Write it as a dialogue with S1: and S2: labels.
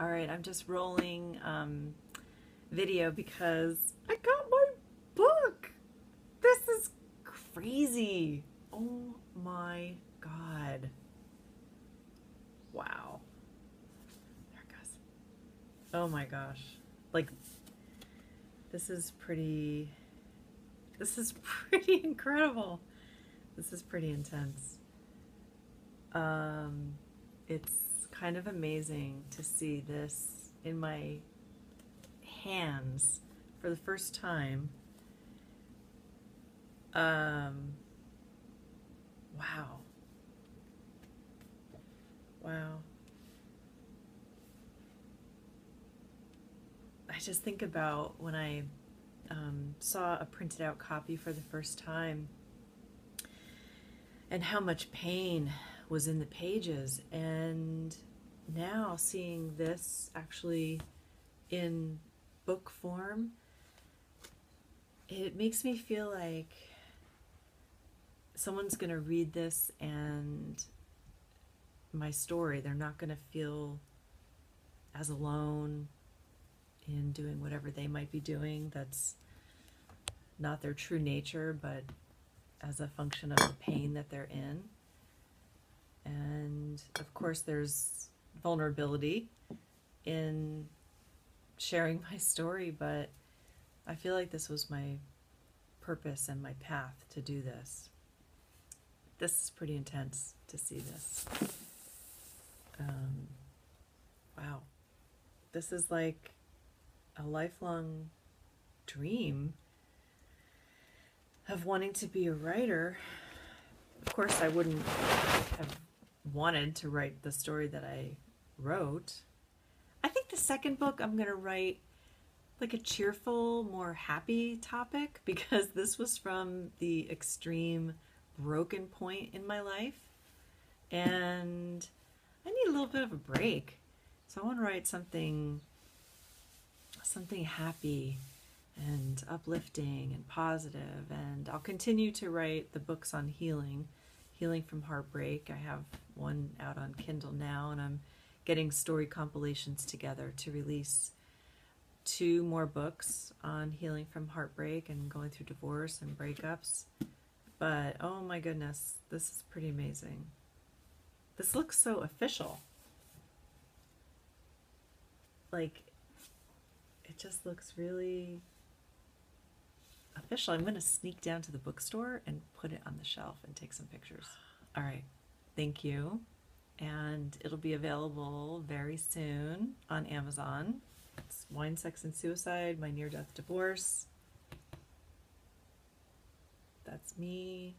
S1: All right, I'm just rolling um, video because I got my book. This is crazy. Oh my God. Wow. There it goes. Oh my gosh. Like, this is pretty, this is pretty incredible. This is pretty intense. Um, it's kind of amazing to see this in my hands for the first time. Um, wow. Wow. I just think about when I um, saw a printed out copy for the first time and how much pain was in the pages and now seeing this actually in book form it makes me feel like someone's going to read this and my story. They're not going to feel as alone in doing whatever they might be doing. That's not their true nature but as a function of the pain that they're in and of course, there's vulnerability in sharing my story, but I feel like this was my purpose and my path to do this. This is pretty intense to see this. Um, wow. This is like a lifelong dream of wanting to be a writer. Of course, I wouldn't have wanted to write the story that I wrote. I think the second book I'm going to write like a cheerful, more happy topic because this was from the extreme broken point in my life. And I need a little bit of a break. So I want to write something something happy and uplifting and positive and I'll continue to write the books on healing Healing from Heartbreak. I have one out on Kindle now, and I'm getting story compilations together to release two more books on healing from heartbreak and going through divorce and breakups. But oh my goodness, this is pretty amazing. This looks so official. Like, it just looks really official. I'm going to sneak down to the bookstore and put it on the shelf and take some pictures. All right. Thank you. And it'll be available very soon on Amazon. It's Wine, Sex, and Suicide, My Near Death Divorce. That's me.